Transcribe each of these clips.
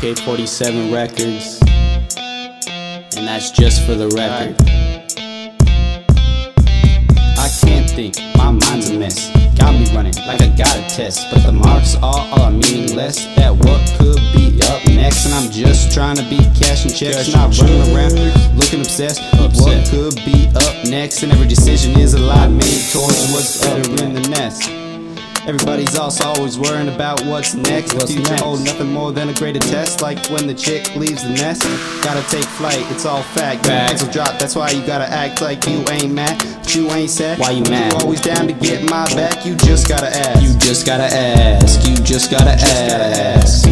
AK 47 Records, and that's just for the record. I can't think, my mind's a mess. Got me running like I got a test, but the marks all are meaningless. That what could be up next, and I'm just trying to be cashing checks, not running around looking obsessed what could be up next. And every decision is a lot made towards what's better in the nest. Everybody's also always worrying about what's next. What's the future next? holds nothing more than a greater test. Like when the chick leaves the nest, gotta take flight. It's all fact. Bags will drop. That's why you gotta act like you ain't mad, but you ain't sad. Why you mad? You always down to get my back. You just gotta ask. You just gotta ask, you just gotta ask.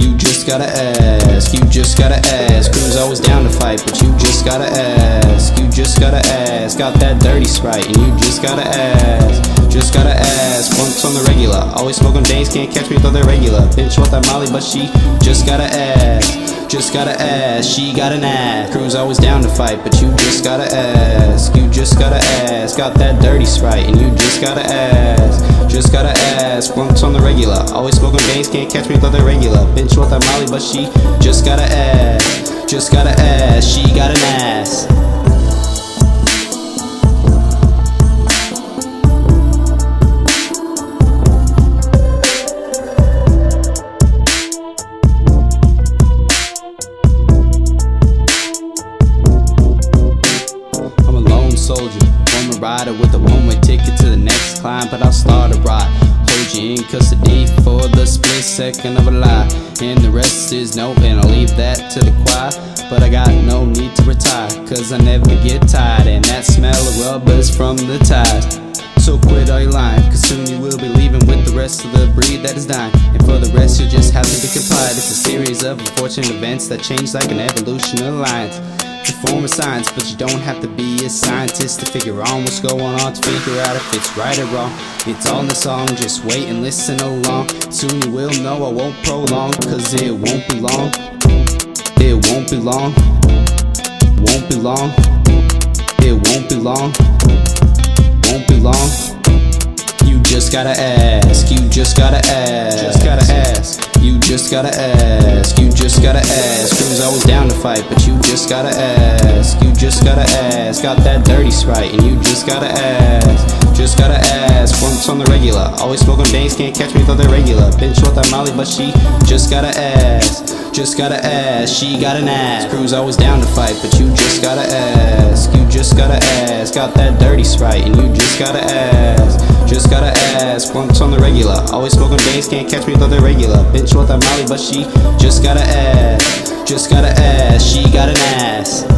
You just gotta ask, you just gotta ask. Crew's always down to fight, but you just gotta ask. You just gotta ask. Got that dirty sprite, and you just gotta ask. Just gotta ask. Once on the regular, always smoking days, can't catch me though they're regular. Bitch want that Molly, but she just gotta ask. Just gotta ask, she got an ass. Crew's always down to fight, but you just gotta ask. You just gotta ask. Got that dirty sprite, and you just gotta ask. Just gotta ask. Once on the regular, always smoking games, can't catch me though they're regular. Bitch want that Molly, but she just gotta ask. Just gotta ask, she got an ass. Soldier, former rider with a one-way ticket to the next climb, but I'll start a ride. Hold you in custody for the split second of a lie, and the rest is no, and I'll leave that to the choir. But I got no need to retire, cause I never get tired, and that smell of rubber's from the tires. So quit all your lying, cause soon you will be leaving with the rest of the breed that is dying. And for the rest, you'll just have to be complied. It's a series of unfortunate events that change like an evolution of lines. It's a science, but you don't have to be a scientist to figure on what's going on to figure out if it's right or wrong. It's all in the song, just wait and listen along. Soon you will know I won't prolong, cause it won't be long. It won't be long. Won't be long. It won't be long. Won't be long. You just gotta ask. You just gotta ask. Just gotta ask. You just gotta ask. Crew's always down to fight, but you just gotta ask. You just gotta ask. Got that dirty sprite, and you just gotta ask. Just gotta ask. Once on the regular, always smoking days, can't catch me though they're regular. Bitch with that Molly, but she just gotta ask. Just gotta ask. She got an ass. Crew's always down to fight, but you just gotta ask. You just gotta ask. Got that dirty sprite, and you just gotta ask. Just gotta ask, once on the regular. Always smoking days, can't catch me though they're regular. Bitch with a Molly, but she just gotta ask. Just gotta ask, she got an ass.